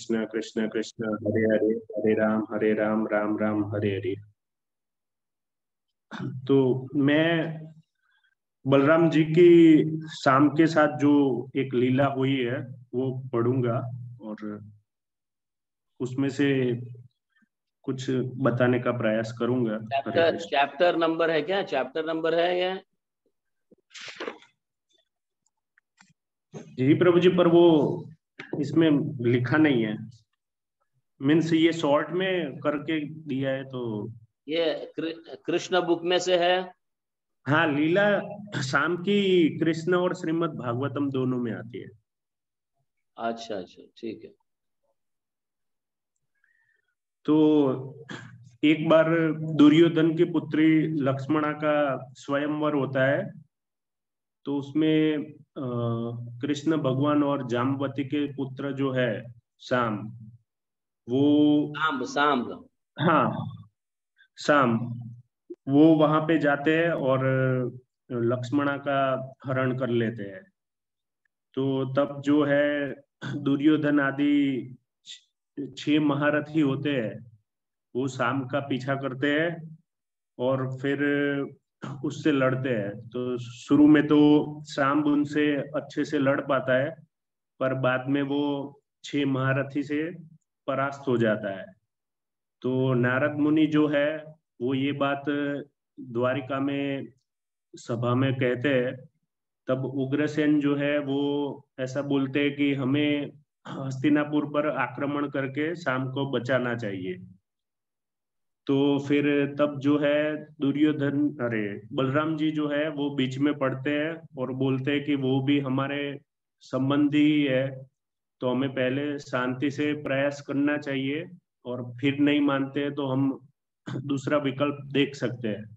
कृष्ण कृष्ण कृष्ण हरे हरे हरे राम हरे राम राम राम हरे हरे तो मैं बलराम जी की शाम के साथ जो एक लीला हुई है वो पढ़ूँगा और उसमें से कुछ बताने का प्रयास करूँगा। चैप्टर चैप्टर नंबर है क्या? चैप्टर नंबर है या? जी प्रभु जी पर वो इसमें लिखा नहीं है। मीन्स ये शॉर्ट में करके दिया है तो ये कृष्ण बुक में से है? हाँ लीला शाम की कृष्ण और श्रीमद भागवतम दोनों में आती है। अच्छा अच्छा ठीक है। तो एक बार दुर्योधन की पुत्री लक्ष्मणा का स्वयंवर होता है। तो उसमें कृष्ण भगवान और जामवती के पुत्र जो है शाम वो शाम शाम हाँ शाम वो वहाँ पे जाते हैं और लक्ष्मणा का हरण कर लेते हैं। तो तब जो है दुर्योधन आदि छह महारथी होते हैं वो शाम का पीछा करते हैं और फिर उससे लड़ते हैं। तो शुरू में तो शाम उनसे अच्छे से लड़ पाता है, पर बाद में वो छह महारथी से परास्त हो जाता है। तो नारद मुनि जो है, वो ये बात द्वारिका में, सभा में कहते हैं। तब उग्रसेन जो है, वो ऐसा बोलते हैं कि हमें हस्तिनापुर पर आक्रमण करके शाम को बचाना चाहिए। तो फिर तब जो है दुर्योधन, अरे, बलराम जी जो है, वो बीच में पढ़ते हैं और बोलते हैं कि वो भी हमारे संबंधी ही है। तो हमें पहले शांति से प्रयास करना चाहिए और फिर नहीं मानते तो हम दूसरा विकल्प देख सकते हैं।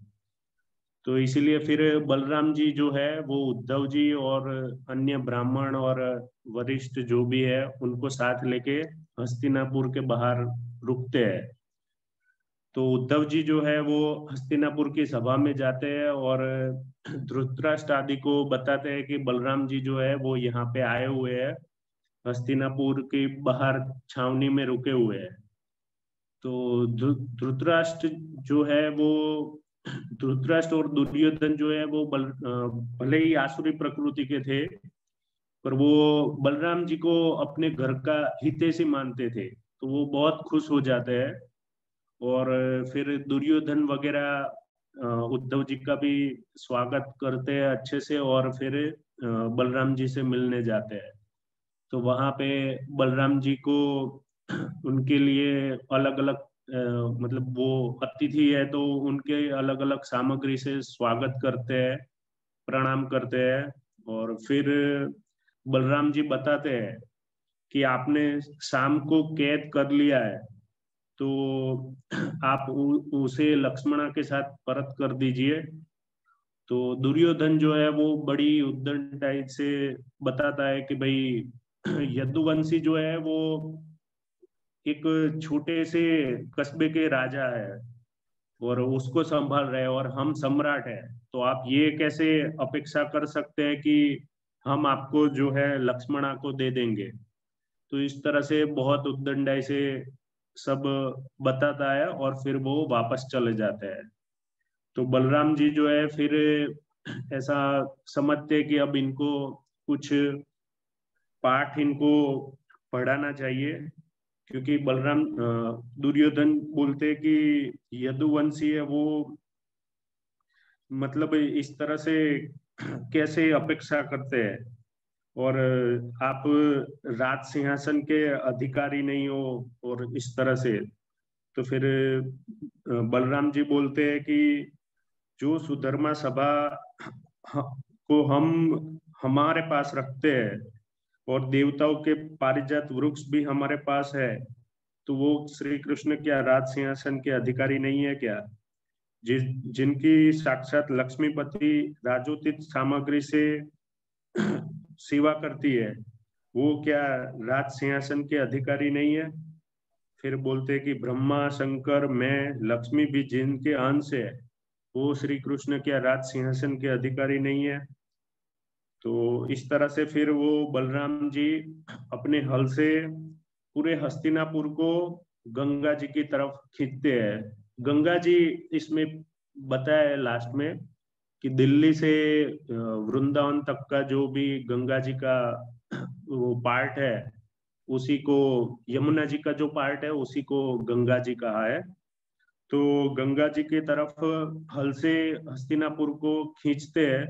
तो इसीलिए फिर बलराम जी जो है, वो उद्धव जी और अन्य ब्राह्मण और वरिष्ठ जो भी है, उनको साथ लेके हस्तिनापुर के बाहर रुकते हैं। तो उद्धव जी जो है वो हस्तिनापुर की सभा में जाते हैं और ध्रुतराष्ट्र आदि को बताते हैं कि बलराम जी जो है वो यहाँ पे आए हुए हैं, हस्तिनापुर के बाहर छावनी में रुके हुए हैं। तो ध्रुतराष्ट्र जो है वो ध्रुतराष्ट्र और दुर्योधन जो है वो बल भले ही आसुरी प्रकृति के थे, पर वो बलराम जी को अपने घर का हितेशी मानते थे। तो वो बहुत खुश हो जाते हैं। और फिर दुर्योधन वगैरह उद्धव जी का भी स्वागत करते हैं अच्छे से और फिर बलराम जी से मिलने जाते हैं। तो वहाँ पे बलराम जी को उनके लिए अलग अलग मतलब वो अतिथि है तो उनके अलग अलग सामग्री से स्वागत करते हैं, प्रणाम करते हैं और फिर बलराम जी बताते हैं कि आपने शाम को कैद कर लिया है। तो आप उ, उसे लक्ष्मणा के साथ परत कर दीजिए। तो दुर्योधन जो है वो बड़ी उद्दंड से बताता है कि भाई यदुवंशी जो है वो एक छोटे से कस्बे के राजा है और उसको संभाल रहे और हम सम्राट है। तो आप ये कैसे अपेक्षा कर सकते हैं कि हम आपको जो है लक्ष्मणा को दे देंगे? तो इस तरह से बहुत उद्दंडाई से सब बताता है और फिर वो वापस चले जाते हैं। तो बलराम जी जो है फिर ऐसा समझते कि अब इनको कुछ पाठ इनको पढ़ाना चाहिए, क्योंकि बलराम दुर्योधन बोलते कि यदुवंशी है वो मतलब इस तरह से कैसे अपेक्षा करते हैं। और आप राज सिंहासन के अधिकारी नहीं हो और इस तरह से तो फिर बलराम जी बोलते हैं कि जो सुधर्मा सभा को हम, हमारे पास रखते हैं और देवताओं के पारिजात वृक्ष भी हमारे पास है तो वो श्री कृष्ण क्या राज सिंहासन के अधिकारी नहीं है क्या? जिस, जिनकी साक्षात लक्ष्मीपति राजोतित सामग्री से सेवा करती है, वो क्या राज सिंहासन के अधिकारी नहीं है? फिर बोलते कि ब्रह्मा, शंकर, मैं, लक्ष्मी भी जिनके अंश है, वो श्री कृष्ण क्या राज सिंहासन के अधिकारी नहीं है? तो इस तरह से फिर वो बलराम जी अपने हल से पूरे हस्तिनापुर को गंगा जी की तरफ़ खींचते हैं। गंगा जी इसमें बताया है लास्ट में कि दिल्ली से वृंदावन तक का जो भी गंगा जी का वो पार्ट है, उसी को, यमुना जी का जो पार्ट है, उसी को गंगा जी कहा है। तो गंगा जी की तरफ़ हल से हस्तिनापुर को खींचते हैं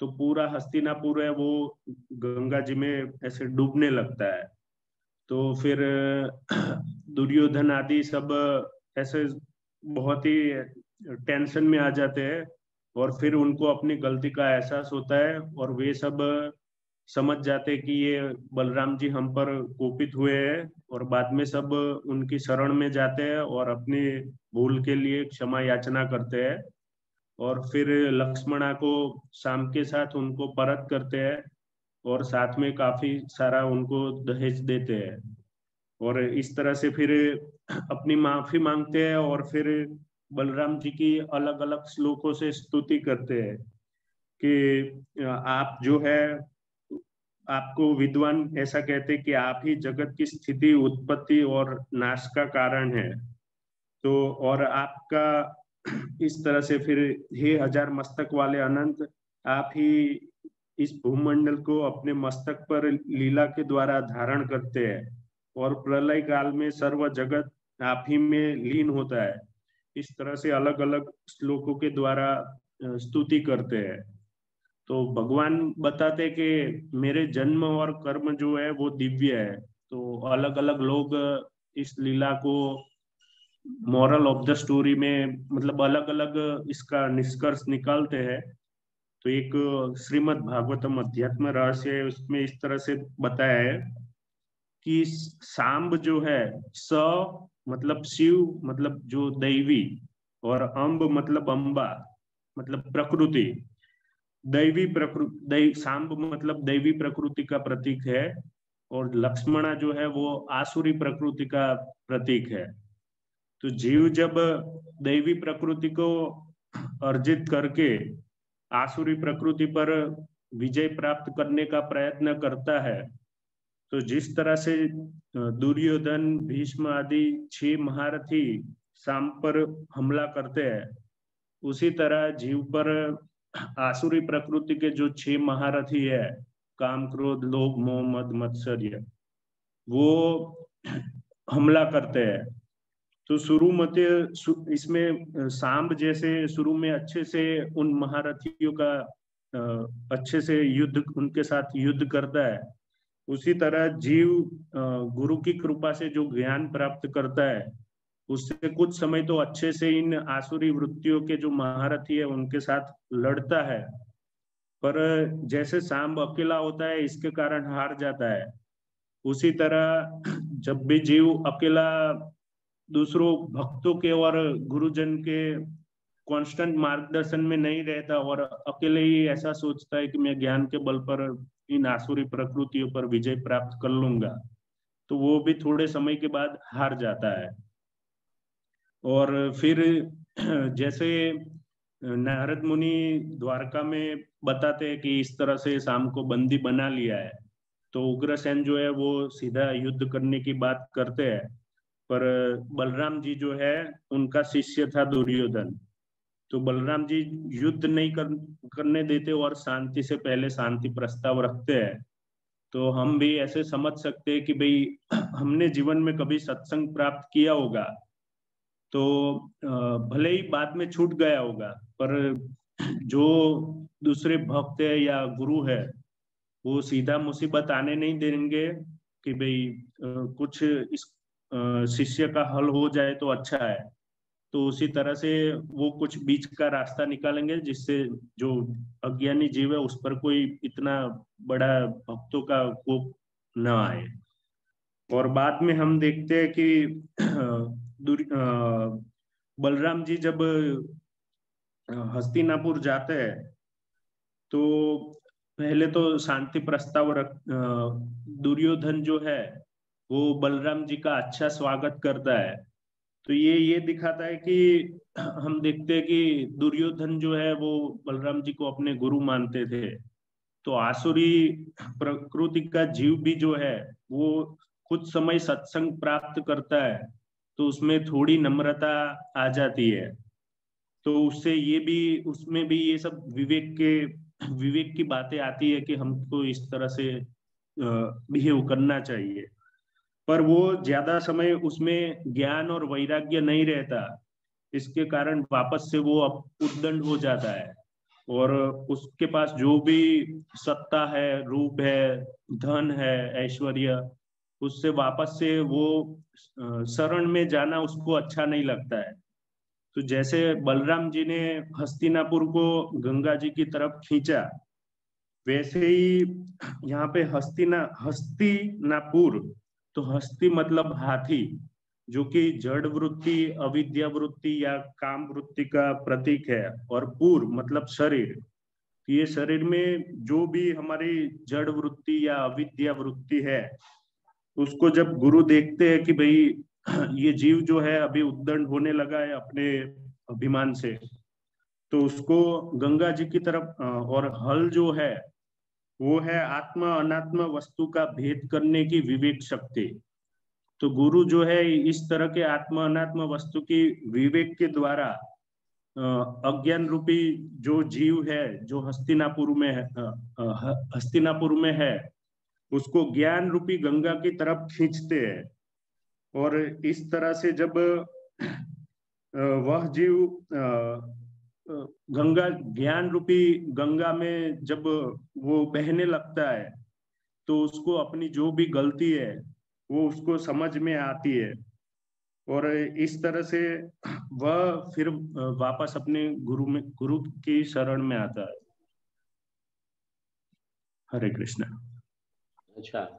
तो पूरा हस्तिनापुर है, वो गंगा जी में ऐसे डूबने लगता है। तो फिर दुर्योधन आदि सब ऐसे बहुत ही टेंशन में आ जाते हैं और फिर उनको अपनी गलती का एहसास होता है और वे सब समझ जाते कि ये बलराम जी हम पर कोपित हुए हैं और बाद में सब उनकी शरण में जाते हैं और अपनी भूल के लिए क्षमा याचना करते हैं और फिर लक्ष्मणा को शाम के साथ उनको परत करते हैं और साथ में काफ़ी सारा उनको दहेज देते हैं। और इस तरह से फिर अपनी माफ़ी मांगते हैं और फिर बलराम जी की अलग अलग श्लोकों से स्तुति करते हैं कि आप जो है, आपको विद्वान ऐसा कहते कि आप ही जगत की स्थिति, उत्पत्ति और नाश का कारण है। तो और आपका इस तरह से फिर हे हज़ार मस्तक वाले अनंत, आप ही इस भूमंडल को अपने मस्तक पर लीला के द्वारा धारण करते हैं। और प्रलय काल में सर्व जगत आप ही में लीन होता है। इस तरह से अलग अलग श्लोकों के द्वारा स्तुति करते हैं। तो भगवान बताते कि मेरे जन्म और कर्म जो है वो दिव्य है। तो अलग अलग लोग इस लीला को मॉरल ऑफ़ द स्टोरी में मतलब अलग अलग इसका निष्कर्ष निकालते हैं। तो एक श्रीमद भागवतम अध्यात्म रहस्य उसमें इस तरह से बताया है कि सांब जो है स मतलब शिव मतलब जो दैवी और अम्ब मतलब अम्बा मतलब प्रकृति। दैवी प्रकृति दै, सांब मतलब दैवी प्रकृति का प्रतीक है और लक्ष्मणा जो है वो आसुरी प्रकृति का प्रतीक है। तो जीव जब दैवी प्रकृति को अर्जित करके आसुरी प्रकृति पर विजय प्राप्त करने का प्रयत्न करता है तो जिस तरह से दुर्योधन, भीष्म आदि छह महारथी शाम पर हमला करते हैं, उसी तरह जीव पर आसुरी प्रकृति के जो छह महारथी है, काम क्रोध, लोभ, मोह, मद, मत्सर्य, वो हमला करते हैं। तो शुरू मत इसमें सांब जैसे शुरू में अच्छे से उन महारथियों का अच्छे से युद्ध उनके साथ युद्ध करता है। उसी तरह जीव गुरु की कृपा से जो ज्ञान प्राप्त करता है, उससे कुछ समय तो अच्छे से इन आसुरी वृत्तियों के जो महारथी है, उनके साथ लड़ता है। पर जैसे सांब अकेला होता है, इसके कारण हार जाता है। उसी तरह जब भी जीव अकेला दूसरों भक्तों के और गुरुजन के कांस्टेंट मार्गदर्शन में नहीं रहता और अकेले ही ऐसा सोचता है कि मैं ज्ञान के बल पर इन आसुरी प्रकृतियों पर विजय प्राप्त कर लूँगा तो वो भी थोड़े समय के बाद हार जाता है। और फिर जैसे नारद मुनि द्वारका में बताते हैं कि इस तरह से शाम को बंदी बना लिया है तो उग्रसेन जो है वो सीधा युद्ध करने की बात करते हैं। पर बलराम जी जो है, उनका शिष्य था दुर्योधन। तो बलराम जी युद्ध नहीं कर, करने देते और शांति से पहले शांति प्रस्ताव रखते हैं। तो हम भी ऐसे समझ सकते हैं कि भाई हमने जीवन में कभी सत्संग प्राप्त किया होगा तो भले ही बाद में छूट गया होगा पर जो दूसरे भक्त है या गुरु है वो सीधा मुसीबत आने नहीं देंगे कि भाई कुछ इस शिष्य का हल हो जाए तो अच्छा है। तो उसी तरह से वो कुछ बीच का रास्ता निकालेंगे जिससे जो अज्ञानी जीव है उस पर कोई इतना बड़ा भक्तों का कोप न आए। और बाद में हम देखते हैं कि बलराम जी जब हस्तिनापुर जाते हैं तो पहले तो शांति प्रस्ताव रख दुर्योधन जो है, वो बलराम जी का अच्छा स्वागत करता है। तो ये ये दिखाता है कि हम देखते हैं कि दुर्योधन जो है वो बलराम जी को अपने गुरु मानते थे। तो आसुरी प्रकृति का जीव भी जो है वो कुछ समय सत्संग प्राप्त करता है तो उसमें थोड़ी नम्रता आ जाती है। तो उससे ये भी, उसमें भी ये सब विवेक के, विवेक की बातें आती है कि हमको इस तरह से बिहेव करना चाहिए। पर वो ज़्यादा समय उसमें ज्ञान और वैराग्य नहीं रहता, इसके कारण वापस से वो उद्दंड हो जाता है। और उसके पास जो भी सत्ता है, रूप है, धन है, ऐश्वर्य, उससे वापस से वो शरण में जाना उसको अच्छा नहीं लगता है। तो जैसे बलराम जी ने हस्तिनापुर को गंगा जी की तरफ़ खींचा, वैसे ही यहाँ पे हस्तिना, हस्तिनापुर तो हस्ती मतलब हाथी, जो कि जड़ वृत्ति, अविद्या वृत्ति या काम वृत्ति का प्रतीक है और पूर मतलब शरीर। ये शरीर में जो भी हमारी जड़ वृत्ति या अविद्या वृत्ति है, उसको जब गुरु देखते हैं कि भाई, ये जीव जो है अभी उद्दंड होने लगा है अपने अभिमान से तो उसको गंगा जी की तरफ़ और हल जो है वो है आत्मा अनात्मा वस्तु का भेद करने की विवेक शक्ति। तो गुरु जो है, इस तरह के आत्मा अनात्मा वस्तु की विवेक के द्वारा अज्ञान रूपी जो जीव है, जो हस्तिनापुर में है हस्तिनापुर में है, उसको ज्ञान रूपी गंगा की तरफ़ खींचते हैं। और इस तरह से जब वह जीव गंगा, ज्ञान रूपी गंगा में जब वो बहने लगता है तो उसको अपनी जो भी गलती है, वो उसको समझ में आती है। और इस तरह से वह फिर वापस अपने गुरु में, गुरु की शरण में आता है। हरे कृष्णा। अच्छा।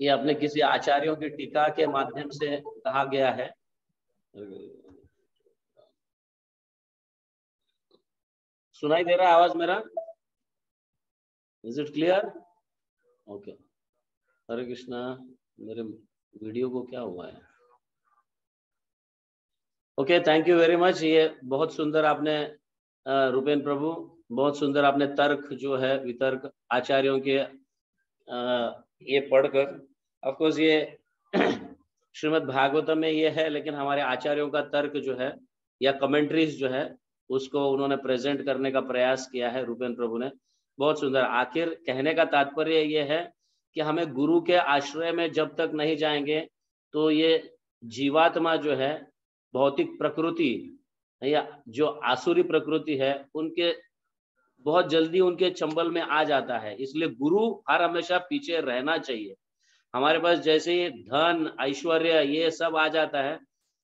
ये अपने किसी आचार्यों की टीका के माध्यम से कहा गया है? सुनाई दे रहा है आवाज़ मेरा? Is it clear okay Hare Krishna, मेरे वीडियो को क्या हुआ है? Okay thank you very much ये बहुत सुंदर आपने रूपेन प्रभु, बहुत सुंदर आपने तर्क जो है, वितर्क आचार्यों के ये पढ़कर। ऑफकोर्स ये श्रीमद भागवतम में ये है, लेकिन हमारे आचार्यों का तर्क जो है, या कमेंट्रीज जो है उसको उन्होंने प्रेजेंट करने का प्रयास किया है रूपेन प्रभु ने। बहुत सुंदर। आखिर कहने का तात्पर्य ये है कि हमें गुरु के आश्रय में जब तक नहीं जाएँगे तो ये जीवात्मा जो है, भौतिक प्रकृति या जो आसुरी प्रकृति है, उनके बहुत जल्दी उनके चंबल में आ जाता है। इसलिए गुरु हर हमेशा पीछे रहना चाहिए। हमारे पास जैसे ही धन, ऐश्वर्य, ये सब आ जाता है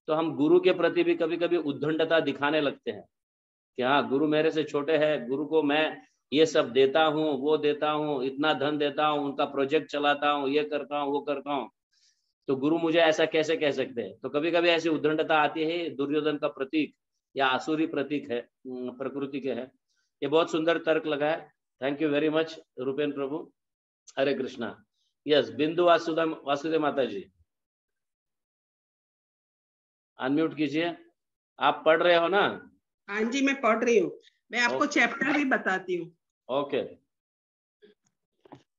तो हम गुरु के प्रति भी कभी कभी उद्दंडता दिखाने लगते हैं। कि हाँ गुरु मेरे से छोटे हैं? गुरु को मैं ये सब देता हूँ, वो देता हूँ, इतना धन देता हूँ, उनका प्रोजेक्ट चलाता हूँ, ये करता हूँ, वो करता हूँ। तो गुरु मुझे ऐसा कैसे कह सकते हैं? तो कभी कभी ऐसी उद्दंडता आती है, दुर्योधन का प्रतीक या आसुरी प्रतीक है प्रकृति के है। ये बहुत सुंदर तर्क लगा है। Thank you very much Rupen Prabhu Hare Krishna yes Bindu Vasudev Vasudev माता जी अनम्यूट कीजिए। आप पढ़ रहे हो ना? हाँ जी मैं पढ़ रही हूँ। मैं आपको चैप्टर भी बताती हूँ। ओके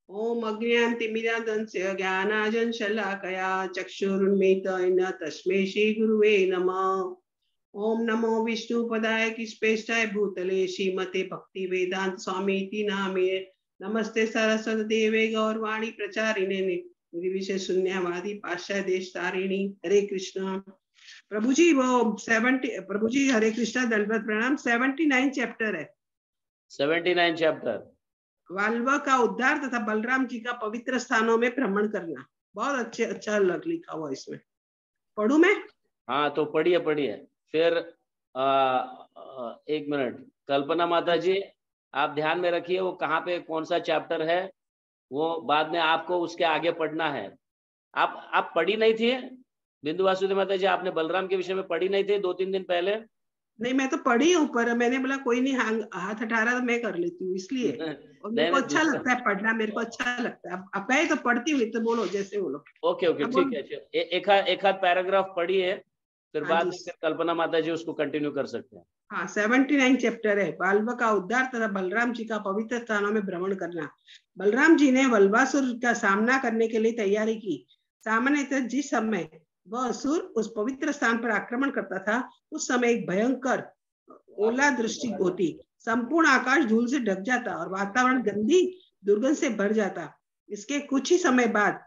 ओम अज्ञानतिमिरादंस्य ज्ञानाजन शलाकया चक्षुरुन्मिलितेन तस्मै श्री गुरुवे नमः। ओम नमो विष्णु पदाय किस्पेष्टाय भूतले श्रीमते भक्ति वेदांत स्वामी नामे। नमस्ते सरस्वत देवे गौरवाणी प्रचारिणे। निर्विशेष शून्यवादी देश तारिणी हरे कृष्ण। प्रभु जी वो सेवेंटी प्रभु जी हरे कृष्णा दलवत प्रणाम सेवेंटी नाइन चैप्टर है। सेवेंटी नाइन चैप्टर वाल्व का उद्धार तथा बलराम जी का पवित्र स्थानों में भ्रमण करना। बहुत अच्छे अच्छा लग लिखा हुआ इसमें। पढ़ू मैं? हाँ तो पढ़िए पढ़िए। फिर आ, आ, एक मिनट। कल्पना माता जी आप ध्यान में रखिए वो कहाँ पे कौन सा चैप्टर है? वो बाद में आपको उसके आगे पढ़ना है। आप आप पढ़ी नहीं थी? बिंदु वासुदेव माता जी आपने बलराम के विषय में पढ़ी नहीं थी दो तीन दिन पहले? नहीं मैं तो पढ़ी हूँ पर मैंने बोला कोई नहीं हाथ हटा रहा तो मैं कर लेती हूँ इसलिए। मेरे को अच्छा लगता है पढ़ना मेरे को अच्छा लगता है। अब कहे तो पढ़ती हुई तो बोलो जैसे बोलो। ओके ओके ठीक है एक हाथ एक हाथ पैराग्राफ पढ़िए फिर हाँ बाद में कल्पना माता जी उसको कंटिन्यू कर सकते हैं। हाँ सेवेंटी नाइन चैप्टर है। बाल्व का उद्धार तथा बलराम जी का पवित्र स्थानों में भ्रमण करना। बलराम जी ने वल्वासुर का सामना करने के लिए तैयारी की। सामान्यतः जिस समय वह असुर उस पवित्र स्थान पर आक्रमण करता था, उस समय एक भयंकर ओला दृष्टि होती। संपूर्ण आकाश धूल से ढक जाता और वातावरण गंदी, दुर्गंध से भर जाता। इसके कुछ ही समय बाद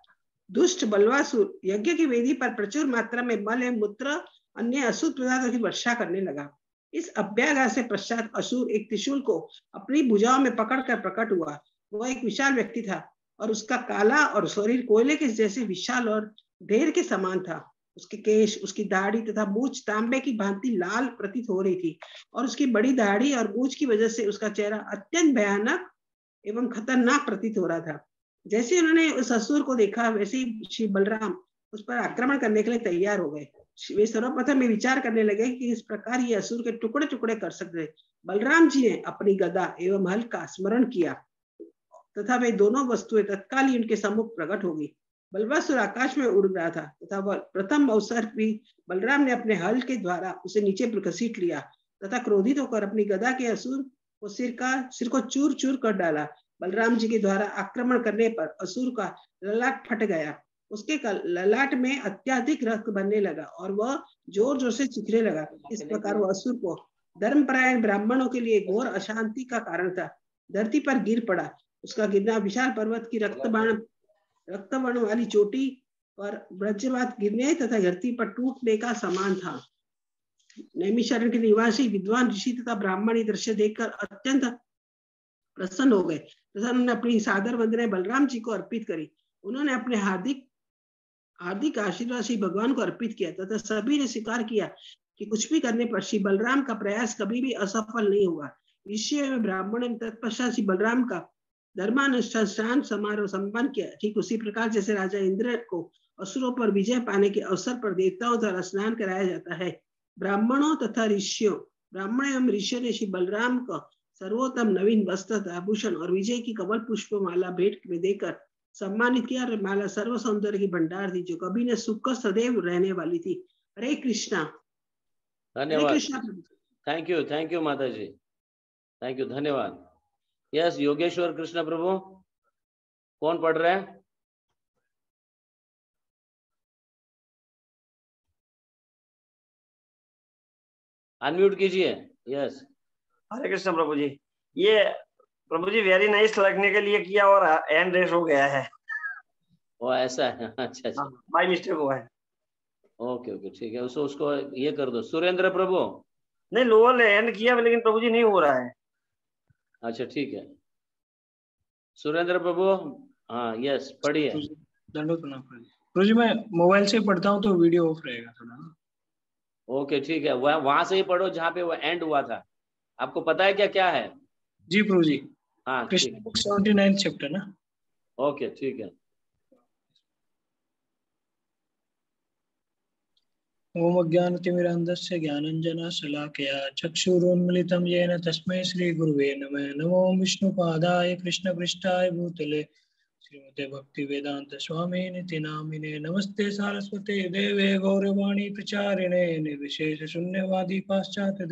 दुष्ट बलवासुर यज्ञ की वेदी पर प्रचुर मात्रा में मल एवं मूत्र, अन्य अशुद्ध पदार्थों की वर्षा करने लगा। इस अभ्यागार से पश्चात असुर एक त्रिशूल को अपनी भुजाओं में पकड़कर प्रकट हुआ। वह एक विशाल व्यक्ति था और उसका काला और शरीर कोयले के जैसे विशाल और ढेर के समान था। उसके केश, उसकी दाढ़ी तथा मूछ तांबे की भांति लाल प्रतीत हो रही थी और उसकी बड़ी दाढ़ी और मूछ की वजह से उसका चेहरा अत्यंत भयानक एवं खतरनाक प्रतीत हो रहा था। जैसे उन्होंने उस असुर को देखा, वैसे ही श्री बलराम उस पर आक्रमण करने के लिए तैयार हो गए। वे सर्वप्रथम विचार करने लगे कि इस प्रकार ये असुर के टुकड़े टुकड़े कर सकते बलराम जी ने अपनी गदा एवं हल का स्मरण किया तथा वे दोनों वस्तुएँ तत्काल ही उनके सम्मुख प्रकट हो गई। बलवासुर आकाश में उड़ रहा था। तथा वह प्रथम अवसर भी बलराम ने अपने हल के द्वारा उसे नीचे घसीट लिया तथा क्रोधित होकर अपनी गदा के असुर को सिर का, सिर को चूर चूर कर डाला। बलराम जी के द्वारा आक्रमण करने पर असुर का ललाट फट गया। उसके ललाट में अत्याधिक रक्त बनने लगा और वह ज़ोर ज़ोर से चिखने लगा। इस प्रकार वह असुर को धर्मपरायण ब्राह्मणों के लिए घोर अशांति का कारण था। धरती पर गिर पड़ा। उसका गिरना विशाल पर्वत की रक्तबाण रक्तवर्ण वाली चोटी पर ब्रजवात गिरने तथा धरती पर टूटने का समान था। नैमिषारण्य के निवासी विद्वान ऋषि तथा ब्राह्मण दृश्य देखकर अत्यंत प्रसन्न हो गए। तथा उन्होंने अपनी सादर वंदनाएँ बलराम जी को अर्पित करी। उन्होंने अपने हार्दिक हार्दिक आशीर्वाद श्री भगवान को अर्पित किया तथा सभी ने स्वीकार किया कि कुछ भी करने पर श्री बलराम का प्रयास कभी भी असफल नहीं हुआ। ऋषि एवं ब्राह्मण तत्पश्चात श्री बलराम का धर्मानुष्ठान समारोह संपन्न किया। ठीक उसी प्रकार जैसे राजा इंद्र को असुरों पर विजय पाने के अवसर पर देवताओं द्वारा स्नान कराया जाता है। ब्राह्मणों तथा ऋषियों ब्राह्मण एवं ऋषियों ने श्री बलराम को सर्वोत्तम नवीन वस्त्र आभूषण और विजय की कमल पुष्प माला भेंट में देकर सम्मानित किया। और माला सर्व सौंदर्य की भंडार थी जो कभी ने सुख सदैव रहने वाली थी। हरे कृष्णा। धन्यवाद। थैंक यू थैंक यू माता जी थैंक यू धन्यवाद। यस योगेश्वर कृष्ण प्रभु कौन पढ़ रहे हैं? अनम्यूट कीजिए। यस हरे कृष्ण प्रभु जी। ये प्रभु जी वेरी नाइस लगने के लिए किया और एंड रेस हो गया है। वो ऐसा है। अच्छा अच्छा। बाई मिस्टेक हुआ है। ओके ओके ठीक है। उसको उसको ये कर दो। सुरेंद्र प्रभु। नहीं लोअर एंड किया लेकिन प्रभु जी नहीं हो रहा है। अच्छा ठीक है। सुरेंद्र बाबू हाँ यस पढ़िए। दंडोत प्रणाम प्रभु मैं मोबाइल से पढ़ता हूँ तो वीडियो ऑफ़ रहेगा थोड़ा ना ओके ठीक है। वह वहाँ से ही पढ़ो जहाँ पे वो एंड हुआ था। आपको पता है क्या क्या है? जी प्रभु जी। हाँ ठीक। कृष्ण है बुक सेवेंटी नाइन चैप्टर ना। ओके ठीक है। ओम अज्ञानतिमिरान्धस्य ज्ञानञ्जना शलाकया चक्षुरुन्मिलितं येन तस्मै श्रीगुरुवे नमः। नमो विष्णुपादाय कृष्णपृष्ठाय भूतले। श्रीमते भक्तिवेदान्त स्वामी नामिने नमस्ते सारस्वते देवे गौरवाणी प्रचारिणे। निर्विशेष शून्यवादी पाश्चात्य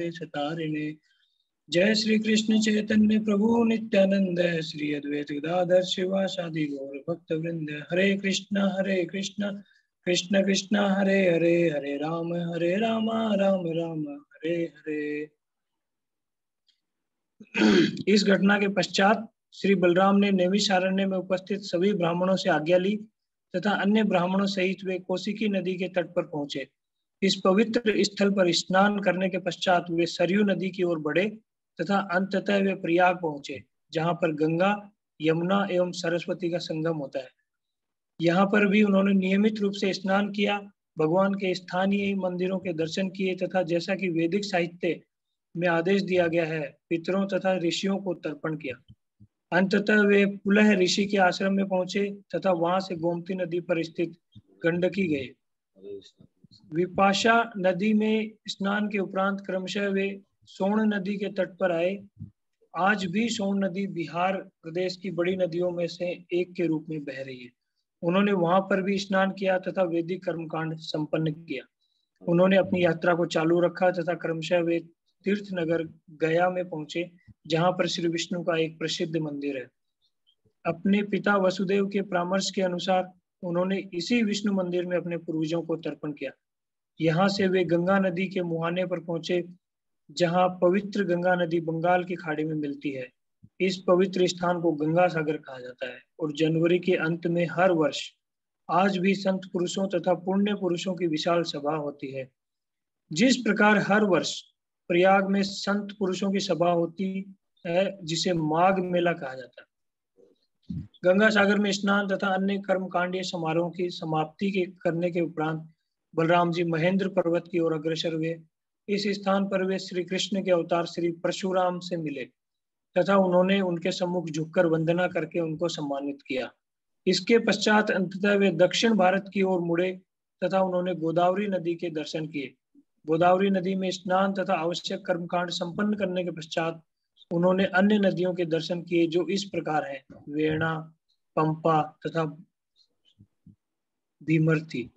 जय श्री कृष्ण चैतन्य प्रभु नित्यानंद श्री अद्वैत गदाधर शिवासादि गौर भक्त वृंद हरे कृष्ण हरे कृष्ण। कृष्ण कृष्ण हरे हरे हरे राम हरे राम राम राम हरे हरे। इस घटना के पश्चात श्री बलराम ने नैमिषारण्य में उपस्थित सभी ब्राह्मणों से आज्ञा ली तथा अन्य ब्राह्मणों सहित वे कौशिकी नदी के तट पर पहुँचे। इस पवित्र स्थल पर स्नान करने के पश्चात वे सरयू नदी की ओर बढ़े तथा अंततः वे प्रयाग पहुँचे, जहाँ पर गंगा, यमुना एवं सरस्वती का संगम होता है। यहाँ पर भी उन्होंने नियमित रूप से स्नान किया, भगवान के स्थानीय मंदिरों के दर्शन किए तथा जैसा कि वैदिक साहित्य में आदेश दिया गया है, पितरों तथा ऋषियों को तर्पण किया। अंततः वे पुलह ऋषि के आश्रम में पहुँचे तथा वहाँ से गोमती नदी पर स्थित गंडकी गए। विपाशा नदी में स्नान के उपरांत क्रमशः वे सोन नदी के तट पर आए। आज भी सोन नदी बिहार प्रदेश की बड़ी नदियों में से एक के रूप में बह रही है। उन्होंने वहाँ पर भी स्नान किया तथा वैदिक कर्मकांड संपन्न किया। उन्होंने अपनी यात्रा को चालू रखा तथा क्रमशः वे तीर्थ नगर गया में पहुँचे, जहाँ पर श्री विष्णु का एक प्रसिद्ध मंदिर है। अपने पिता वसुदेव के परामर्श के अनुसार उन्होंने इसी विष्णु मंदिर में अपने पूर्वजों को तर्पण किया। यहाँ से वे गंगा नदी के मुहाने पर पहुँचे, जहाँ पवित्र गंगा नदी बंगाल की खाड़ी में मिलती है। इस पवित्र स्थान को गंगा सागर कहा जाता है और जनवरी के अंत में हर वर्ष आज भी संत पुरुषों तथा पुण्य पुरुषों की विशाल सभा होती है। जिस प्रकार हर वर्ष प्रयाग में संत पुरुषों की सभा होती है, जिसे माघ मेला कहा जाता है। गंगा सागर में स्नान तथा अन्य कर्मकांडीय समारोह की समाप्ति के करने के उपरांत बलराम जी महेंद्र पर्वत की ओर अग्रसर हुए। इस स्थान पर वे श्री कृष्ण के अवतार श्री परशुराम से मिले। तथा उन्होंने उनके सम्मुख झुककर वंदना करके उनको सम्मानित किया। इसके पश्चात अंततः वे दक्षिण भारत की ओर मुड़े तथा उन्होंने गोदावरी नदी के दर्शन किए। गोदावरी नदी में स्नान तथा आवश्यक कर्मकांड संपन्न करने के पश्चात उन्होंने अन्य नदियों के दर्शन किए जो इस प्रकार है, वेणा, पंपा तथा भीमर्थी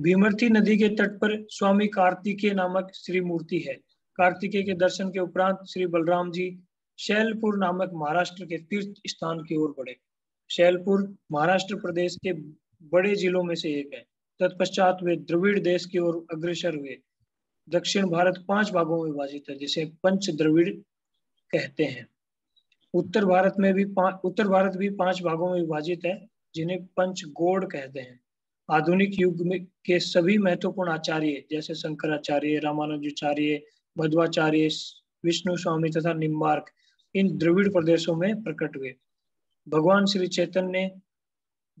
भीमर्थी नदी के तट पर स्वामी कार्तिकेय नामक श्री मूर्ति है। कार्तिकेय के दर्शन के उपरांत श्री बलराम जी शैलपुर नामक महाराष्ट्र के तीर्थ स्थान की ओर बढ़े। शैलपुर महाराष्ट्र प्रदेश के बड़े जिलों में से एक है। तत्पश्चात वे द्रविड़ देश की ओर अग्रसर हुए। दक्षिण भारत पाँच भागों में विभाजित है, जिसे पंच द्रविड़ कहते हैं। उत्तर भारत में भी उत्तर भारत भी पाँच भागों में विभाजित है, जिन्हें पंच गोड़ कहते हैं। आधुनिक युग में के सभी महत्वपूर्ण आचार्य, जैसे शंकराचार्य, रामानुजाचार्य मध्वाचार्य विष्णु स्वामी तथा निम्बार्क इन द्रविड़ प्रदेशों में प्रकट हुए। भगवान श्री चैतन्य ने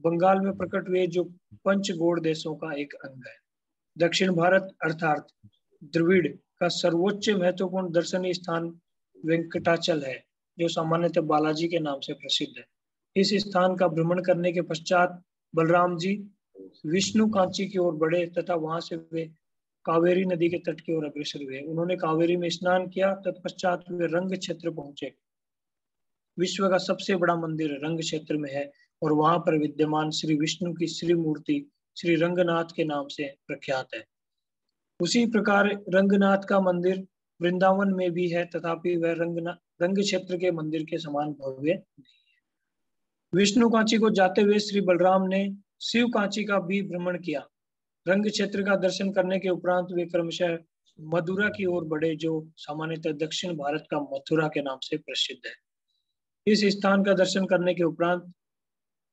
बंगाल में प्रकट हुए, जो पंचगोड़ देशों का एक अंग है। दक्षिण भारत अर्थात द्रविड़ का सर्वोच्च महत्वपूर्ण दर्शनीय स्थान वेंकटाचल है, जो सामान्यतः बालाजी के नाम से प्रसिद्ध है। इस स्थान का भ्रमण करने के पश्चात बलराम जी विष्णु कांची की ओर बढ़े तथा वहाँ से वे कावेरी नदी के तट की ओर अग्रसर हुए। उन्होंने कावेरी में स्नान किया, तत्पश्चात वे रंग क्षेत्र पहुँचे। विश्व का सबसे बड़ा मंदिर रंग क्षेत्र में है और वहाँ पर विद्यमान श्री विष्णु की श्री मूर्ति श्री रंगनाथ के नाम से प्रख्यात है। उसी प्रकार रंगनाथ का मंदिर वृंदावन में भी है, तथापि वह रंगनाथ रंग क्षेत्र के मंदिर के समान भव्य नहीं है। विष्णु कांची को जाते हुए श्री बलराम ने शिव कांची का भी भ्रमण किया। रंग क्षेत्र का दर्शन करने के उपरांत वे क्रमशः मथुरा की ओर बढ़े, जो सामान्यतः दक्षिण भारत का मथुरा के नाम से प्रसिद्ध है। इस स्थान का दर्शन करने के उपरांत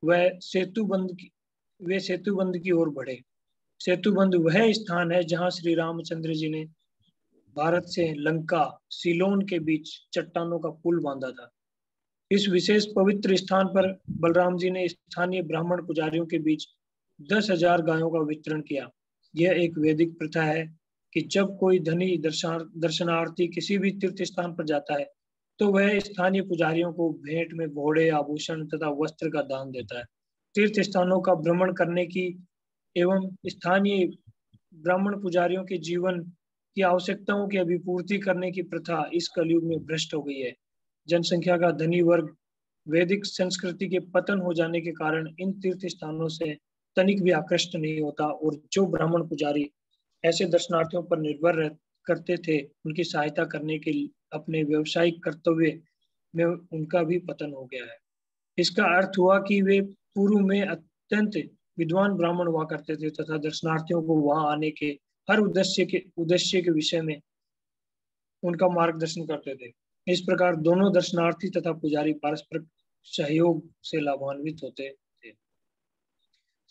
वह सेतुबंद की, वे सेतुबंद की ओर बढ़े। सेतुबंद वह स्थान है जहाँ श्री रामचंद्र जी ने भारत से लंका, सिलोन के बीच चट्टानों का पुल बांधा था। इस विशेष पवित्र स्थान पर बलराम जी ने स्थानीय ब्राह्मण पुजारियों के बीच दस हज़ार गायों का वितरण किया। यह एक वैदिक प्रथा है कि जब कोई धनी दर्शनार्थी किसी भी तीर्थ स्थान पर जाता है तो वह स्थानीय पुजारियों को भेंट में घोड़े, आभूषण तथा वस्त्र का दान देता है। तीर्थ स्थानों का भ्रमण करने की एवं स्थानीय ब्राह्मण पुजारियों के जीवन की आवश्यकताओं की अभिपूर्ति करने की प्रथा इस कलयुग में भ्रष्ट हो गई है। जनसंख्या का धनी वर्ग वैदिक संस्कृति के पतन हो जाने के कारण इन तीर्थ स्थानों से तनिक भी आकृष्ट नहीं होता और जो ब्राह्मण पुजारी ऐसे दर्शनार्थियों पर निर्भर करते थे, उनकी सहायता करने के अपने व्यवसायिक कर्तव्य में उनका भी पतन हो गया है। इसका अर्थ हुआ कि वे पूर्व में अत्यंत विद्वान ब्राह्मण हुआ करते थे तथा दर्शनार्थियों को वहाँ आने के, हर उद्देश्य के उद्देश्य के विषय में उनका मार्गदर्शन करते थे। इस प्रकार दोनों दर्शनार्थी तथा पुजारी परस्पर सहयोग से लाभान्वित होते थे।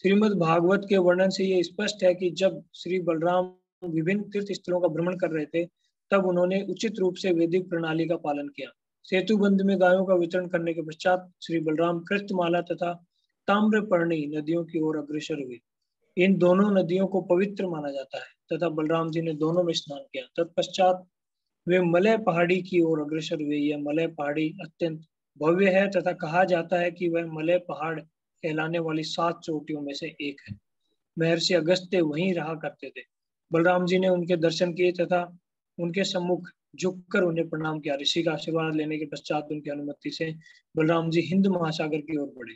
श्रीमद भागवत के वर्णन से यह स्पष्ट है कि जब श्री बलराम विभिन्न तीर्थ स्थलों का भ्रमण कर रहे थे, तब उन्होंने उचित रूप से वैदिक प्रणाली का पालन किया। सेतुबंध में गायों का वितरण करने के पश्चात श्री बलराम कृतमाला तथा ताम्रपर्णी नदियों की ओर अग्रसर हुए। इन दोनों नदियों को पवित्र माना जाता है तथा बलराम जी ने दोनों में स्नान किया। तत्पश्चात वे मलय पहाड़ी की ओर अग्रसर हुए। यह मलय पहाड़ी अत्यंत भव्य है तथा कहा जाता है कि वह मलय पहाड़ कहलाने वाली सात चोटियों में से एक है। महर्षि अगस्त्य वहीं रहा करते थे। बलराम जी ने उनके दर्शन किए तथा उनके सम्मुख झुककर उन्हें प्रणाम किया। ऋषि का आशीर्वाद लेने के पश्चात उनकी अनुमति से बलराम जी हिंद महासागर की ओर बढ़े।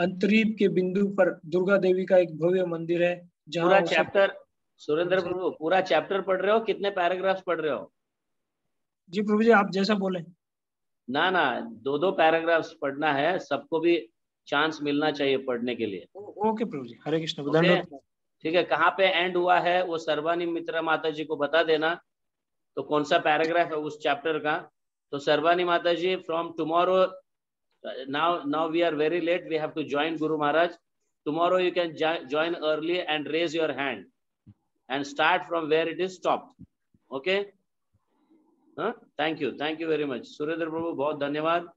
अंतरीप के बिंदु पर दुर्गा देवी का एक भव्य मंदिर है जहाँ चैप्टर सुरेंद्र प्रभु पूरा चैप्टर पढ़ रहे हो? कितने पैराग्राफ पढ़ रहे हो? जी प्रभु जी आप जैसा बोले। ना ना दो दो पैराग्राफ्स पढ़ना है सबको भी चांस मिलना चाहिए पढ़ने के लिए। ओ- ओके प्रभु जी हरे कृष्ण धन्यवाद। ठीक है कहाँ पे एंड हुआ है वो सर्वानी मित्रा माता जी को बता देना। तो कौन सा पैराग्राफ है उस चैप्टर का? तो सर्वानी माता जी from tomorrow now now we are very late we have to join गुरु महाराज tomorrow you can jo- join early and raise your hand and start from where it is stopped. Okay? Huh? thank you thank you very much. Surendra Prabhu बहुत धन्यवाद।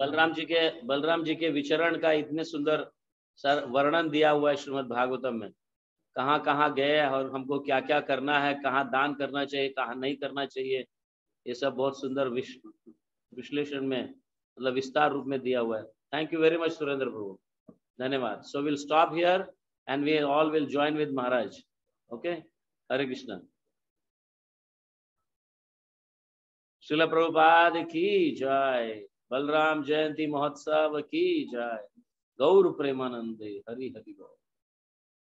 बलराम जी के बलराम जी के विचरण का इतने सुंदर sir वर्णन दिया हुआ है श्रीमद भागवतम में। कहाँ कहाँ गए और हमको क्या क्या करना है कहाँ दान करना चाहिए कहाँ नहीं करना चाहिए ये सब बहुत सुंदर विश, विश्लेषण में मतलब विस्तार रूप में दिया हुआ है। Thank you very much Surendra प्रभु। धन्यवाद। So will stop here and we all will join with Maharaj okay Hare Krishna शिल प्रभुपाद की जय। बलराम जयंती महोत्सव की जय। गौर प्रेमानंदे हरि हरि बोल